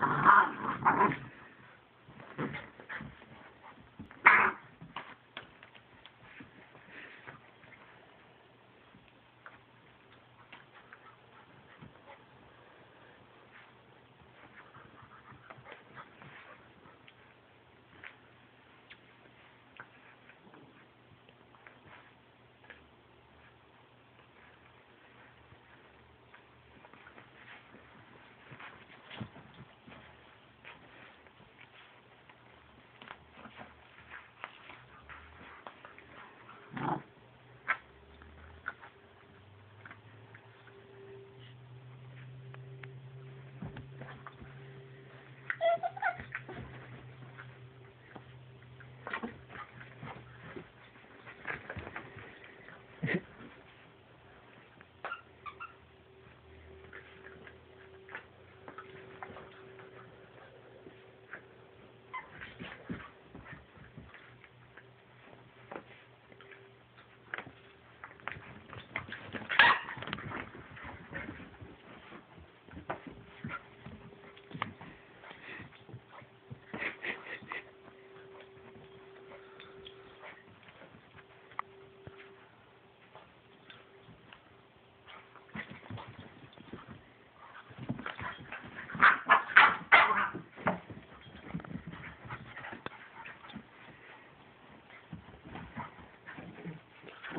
Ajá.